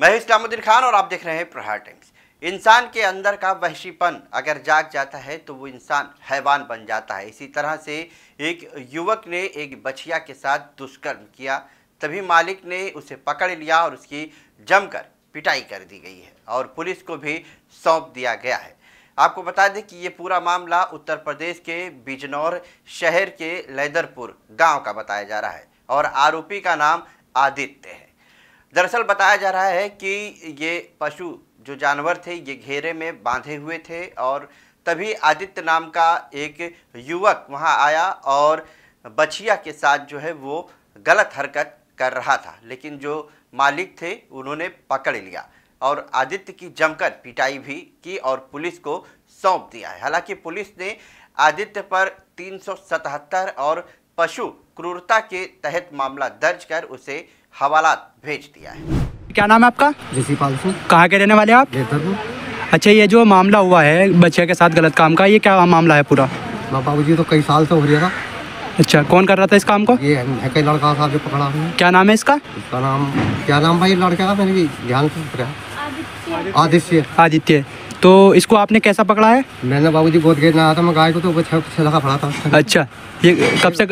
मैं इस्लामुद्दीन खान और आप देख रहे हैं प्रहार टाइम्स। इंसान के अंदर का वहशीपन अगर जाग जाता है तो वो इंसान हैवान बन जाता है। इसी तरह से एक युवक ने एक बछिया के साथ दुष्कर्म किया, तभी मालिक ने उसे पकड़ लिया और उसकी जमकर पिटाई कर दी गई है और पुलिस को भी सौंप दिया गया है। आपको बता दें कि ये पूरा मामला उत्तर प्रदेश के बिजनौर शहर के लैदरपुर गाँव का बताया जा रहा है और आरोपी का नाम आदित्य है। दरअसल बताया जा रहा है कि ये पशु जो जानवर थे, ये घेरे में बांधे हुए थे और तभी आदित्य नाम का एक युवक वहाँ आया और बछिया के साथ जो है वो गलत हरकत कर रहा था। लेकिन जो मालिक थे, उन्होंने पकड़ लिया और आदित्य की जमकर पिटाई भी की और पुलिस को सौंप दिया है। हालाँकि पुलिस ने आदित्य पर 377 और पशु क्रूरता के तहत मामला दर्ज कर उसे हवालात भेज दिया है। क्या नाम है आपका? जैसी पाल सिंह कहाँ के रहने वाले आप? अच्छा ये जो मामला हुआ है बच्चे के साथ गलत काम का ये क्या मामला है पूरा? माँ बाबू जी तो कई साल से हो रहा था। अच्छा कौन कर रहा था इस काम को? ये है कई लड़का साहब जो पकड़ा क्या नाम है इसका? इसका नाम क्या नाम भाई लड़के का मैंने भी ध्यान से पकड़ा आदित्य। आदित्य। तो इसको आपने कैसा पकड़ा है? मैंने बाबू जी गोद घेरने आया था मैं गाय को तो छह लगा पड़ा था। अच्छा ये कब से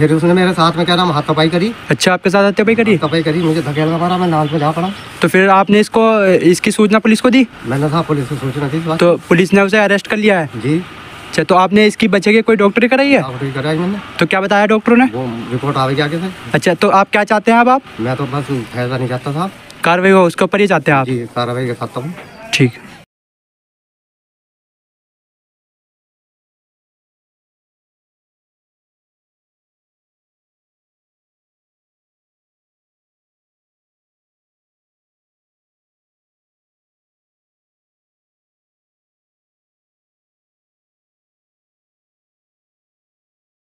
फिर उसने मेरे साथ में क्या नाम हाथ तपाई करी। अच्छा आपके साथ हत्या भाई करी? तपाई करी मुझे धकेल मारा मैं नाल पे जा पड़ा। तो फिर आपने इसको इसकी सूचना पुलिस को दी? मैंने कहा पुलिस से सूचना थी तो पुलिस ने उसे अरेस्ट कर लिया है? जी। अच्छा तो आपने इसकी बच्चे की कोई डॉक्टरी कराई है? डॉक्टरी कराई मैंने। तो क्या बताया डॉक्टरों ने? वो रिपोर्ट आवेगी आगे से। अच्छा तो आप क्या चाहते हैं अब आप? मैं तो बस फैसला नहीं चाहता था कार्रवाई हो उसके ऊपर ही चाहते हैं आप? जी कार्रवाई के साथ हूँ। ठीक।